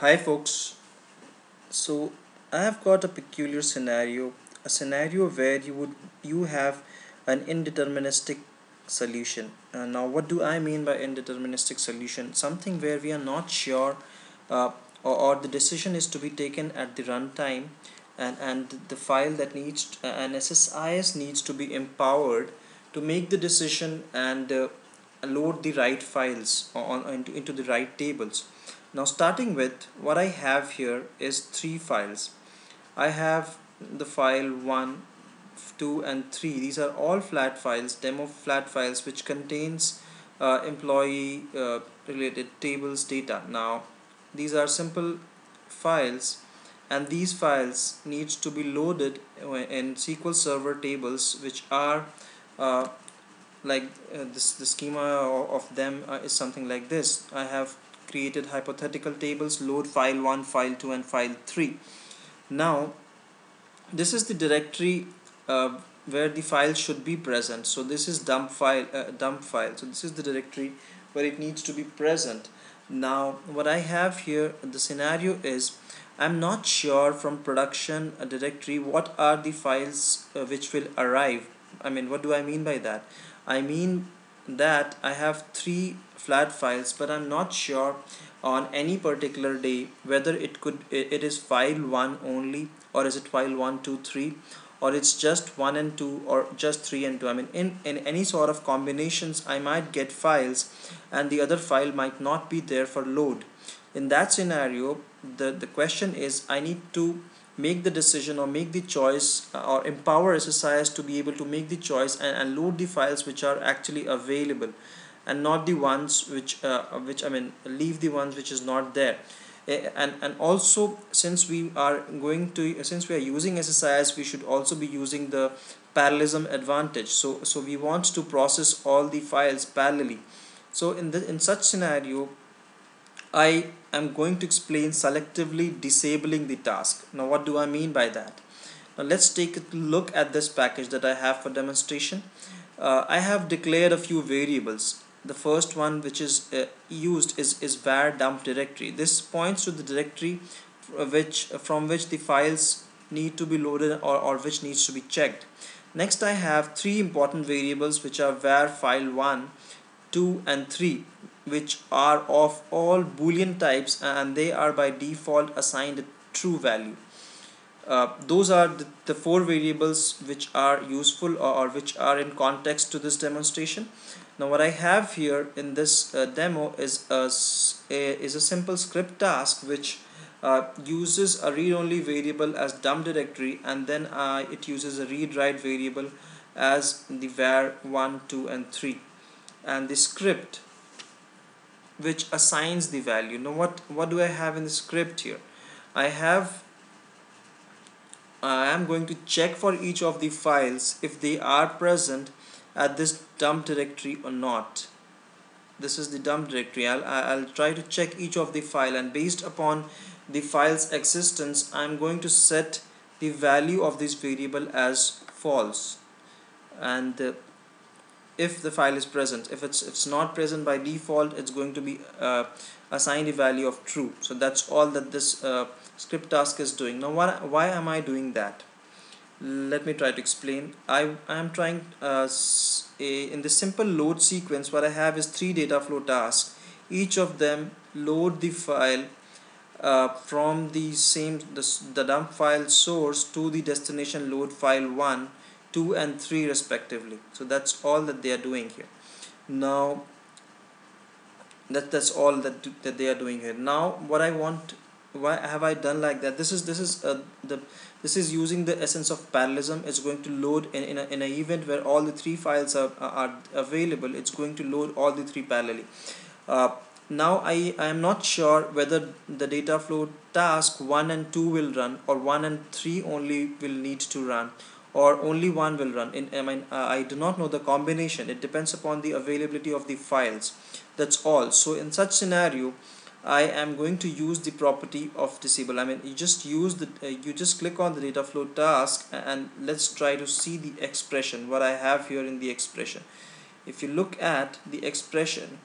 Hi folks. So I have got a peculiar scenario, a scenario where you would you have an indeterministic solution. Uh, now what do I mean by indeterministic solution? Something where we are not sure uh, or, or the decision is to be taken at the runtime and, and the file that needs uh, an SSIS needs to be empowered to make the decision and uh, load the right files on, into, into the right tables now starting with what I have here is three files. I have the file 1 2 and 3 these are all flat files demo flat files which contains uh, employee uh, related tables data. Now these are simple files and these files needs to be loaded in SQL Server tables which are uh, like uh, this the schema of them uh, is something like this. I have created hypothetical tables load file 1 file 2 and file 3 now this is the directory uh, where the file should be present. So this is dump file uh, dump file. So this is the directory where it needs to be present. Now what I have here the scenario is I'm not sure from production uh, directory what are the files uh, which will arrive. I mean what do I mean by that? I mean that I have three flat files but I'm not sure on any particular day whether it could it is file 1 only or is it file 1 2 3 or it's just 1 and 2 or just 3 and 2 I mean in in any sort of combinations I might get files and the other file might not be there for load. In that scenario the the question is I need to make the decision or make the choice uh, or empower SSIS to be able to make the choice and, and load the files which are actually available and not the ones which uh, which I mean leave the ones which is not there and and also since we are going to since we are using SSIS we should also be using the parallelism advantage so so we want to process all the files parallelly so in the in such scenario I am going to explain selectively disabling the task. Now what do I mean by that? Now let's take a look at this package that I have for demonstration. Uh, I have declared a few variables. The first one which is uh, used is, is var dump directory. This points to the directory uh, which from which the files need to be loaded or, or which needs to be checked. Next I have three important variables which are var file 1, 2 and 3 which are of all boolean types and they are by default assigned a true value uh, those are the, the, four variables which are useful or, or, which are in context to this demonstration. Now what I have here in this uh, demo is a, a, is a simple script task which uh, uses a read-only variable as dump directory and then uh, it uses a read-write variable as the var 1 2 and 3 and the script which assigns the value. Now what what do I have in the script here? I have I am going to check for each of the files if they are present at this dump directory or not. This is the dump directory. I'll, I'll try to check each of the file and based upon the file's existence I'm going to set the value of this variable as false. And uh, if the file is present. If it's it's not present by default it's going to be uh, assigned a value of true. So that's all that this uh, script task is doing. Now why, why am I doing that? Let me try to explain. I am trying uh, a, in the simple load sequence what I have is three data flow tasks. Each of them load the file uh, from the same the, the dump file source to the destination load file 1 2 and 3 respectively. So that's all that they are doing here. Now that that's all that that they are doing here. Now what I want why have I done like that? This is this is uh, the this is using the essence of parallelism. It's going to load in, in, a, in an event where all the three files are, are available. It's going to load all the three parallelly. Uh, now I, I am not sure whether the data flow task 1 and 2 will run or 1 and 3 only will need to run or only one will run. In I mean uh, I do not know the combination. It depends upon the availability of the files. That's all. So in such scenario I am going to use the property of disable. I mean you just use the uh, you just click on the data flow task and let's try to see the expression what I have here in the expression. If you look at the expression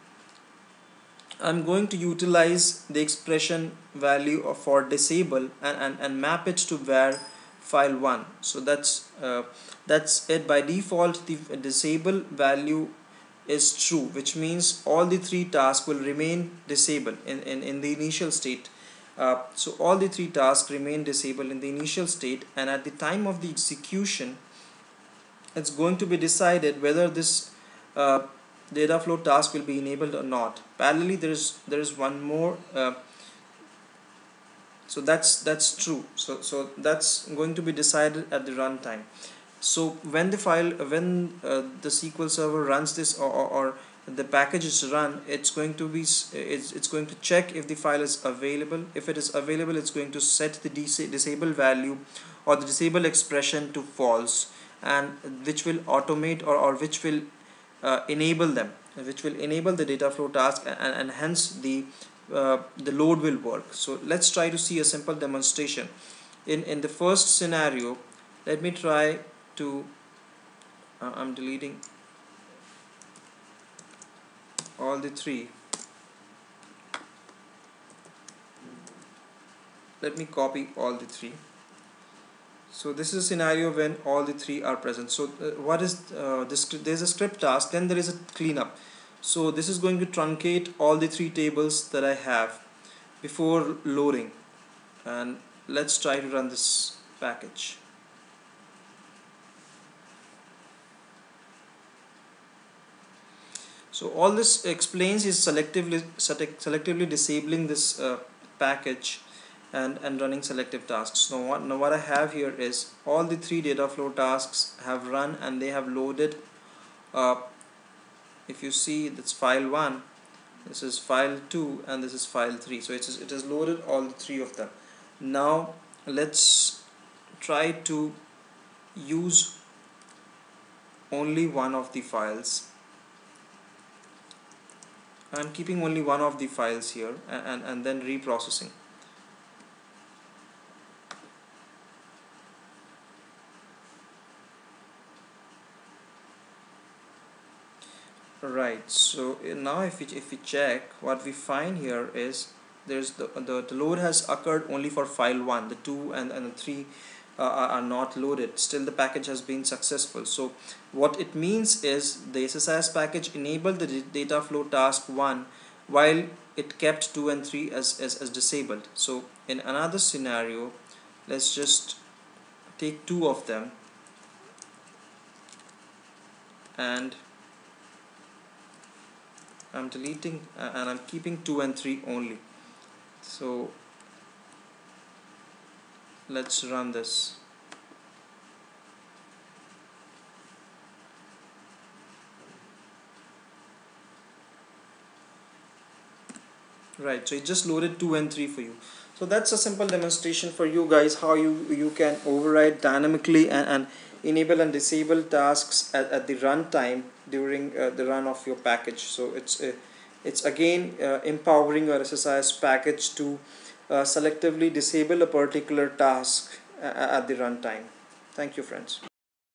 I'm going to utilize the expression value for disable and, and, and map it to var file 1 so that's uh, that's it. By default the disable value is true which means all the three tasks will remain disabled in, in, in the initial state. Uh, so all the three tasks remain disabled in the initial state and at the time of the execution it's going to be decided whether this uh, data flow task will be enabled or not. Parallelly there is there is one more uh, so that's that's true. So so that's going to be decided at the runtime. So when the file when uh, the SQL server runs this or, or, or, the package is run it's going to be it's, it's going to check if the file is available. If it is available it's going to set the dis disable value or the disable expression to false and which will automate or, or which will uh, enable them which will enable the data flow task and, and hence the uh, the load will work. So let's try to see a simple demonstration. In in the first scenario let me try to uh, I'm deleting all the three. Let me copy all the three. So this is a scenario when all the three are present. So uh, what is uh, this there's a script task then there is a cleanup so this is going to truncate all the three tables that I have before loading. And let's try to run this package. So all this explains is selectively selectively disabling this uh, package and and running selective tasks. Now what, now what I have here is all the three data flow tasks have run and they have loaded uh, if you see that's file 1 this is file 2 and this is file 3 so it is it has loaded all three of them. Now let's try to use only one of the files. I'm keeping only one of the files here and, and, and then reprocessing right so uh, now if we, if we check what we find here is there's the, the, the load has occurred only for file 1 the 2 and, and the 3 uh, are not loaded. Still the package has been successful. So what it means is the SSIS package enabled the data flow task 1 while it kept 2 and 3 as, as, as disabled. So in another scenario let's just take two of them. And I'm deleting uh, and I'm keeping 2 and 3 only. So let's run this. Right so it just loaded 2 and 3 for you. So that's a simple demonstration for you guys how you you can override dynamically and, and enable and disable tasks at, at the runtime during uh, the run of your package. So it's uh, it's again uh, empowering your SSIS package to uh, selectively disable a particular task uh, at the runtime. Thank you friends